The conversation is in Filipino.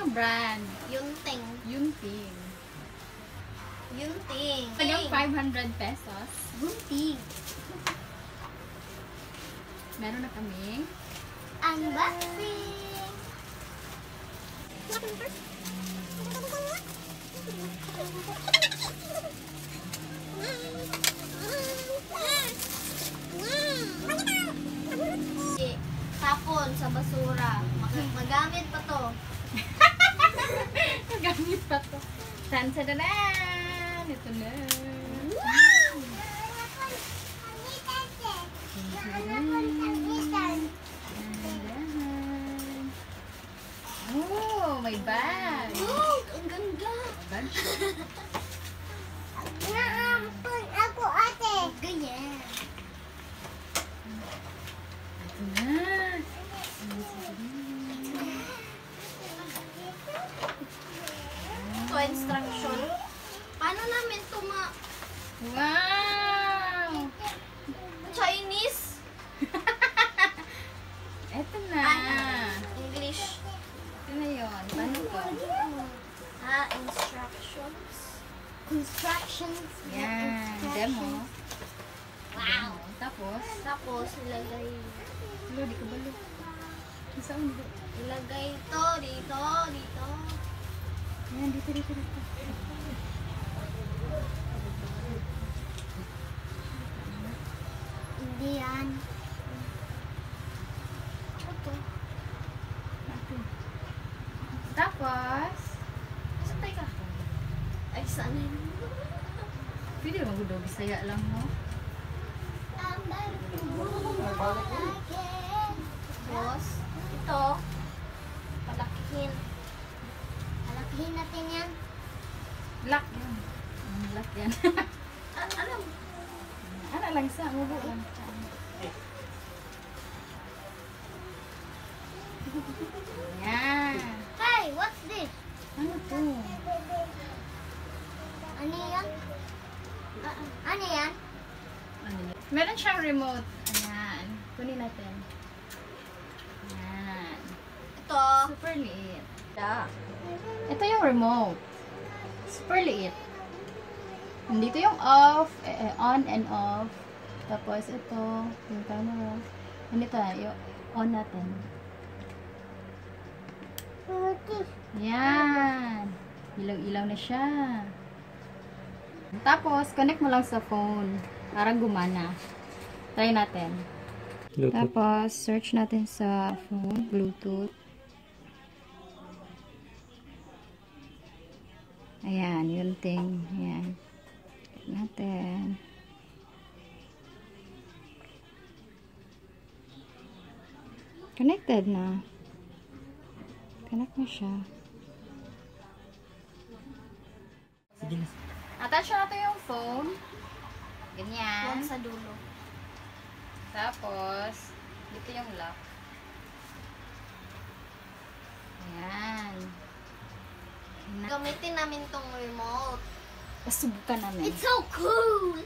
Anong brand? Yunting. Yunting. Yunting. Kanyang 500 pesos. Gunting. Meron na kaming Unboxing. Tapon sa basura. Mag- magamit pa to. Tan sa danan! Ito na. Dahan. Oh, may bag. Wow, ang ganda. Bag. Naampun ako ate. Ganyan. Ito na. Ito instruction. Paano namin ito ma... Wow! Chinese? Ito na. Ano? English? Ito na yun. Paano to? Ah, instructions. Instructions. Yan. Demo. Wow. Demo. Tapos, Tapos, ilagay, Lo, di ko balo. Isa undo. ilagay ito dito, dito. Yan, dito, dito, dito. Hindi yan. Ito. Tapos, Saan tayo ka? Ay, saan na yun? pwede mo gudo, bisaya lang mo. Tapos, ito, palakihin. Palakihin natin yan. Black yan. Black yan. A- alam, ano lang sa, mubo lang. Yan. hey, what's this? Ano to? Ano yan? Ah, ano yan? Ano? Meron siyang remote. Ayan. Kunin natin. Ayan. Ito. Super liit. Ito yung remote. Super liit. Nandito yung off, eh, eh, on and off. Tapos ito, yung camera. Nandito yung on natin. Yan. Ilaw-ilaw na siya. Tapos, connect mo lang sa phone. Para gumana. Try natin. Tapos, search natin sa phone, Bluetooth. Ayan, yun thing. Ayan. Check natin. Connected na. Connect na siya. Sige na. Attach natin yung phone. Ganyan. Yan sa dulo. Tapos, dito yung lock. Ayan. Gamitin namin tong remote. Pasubukan namin. It's so cool!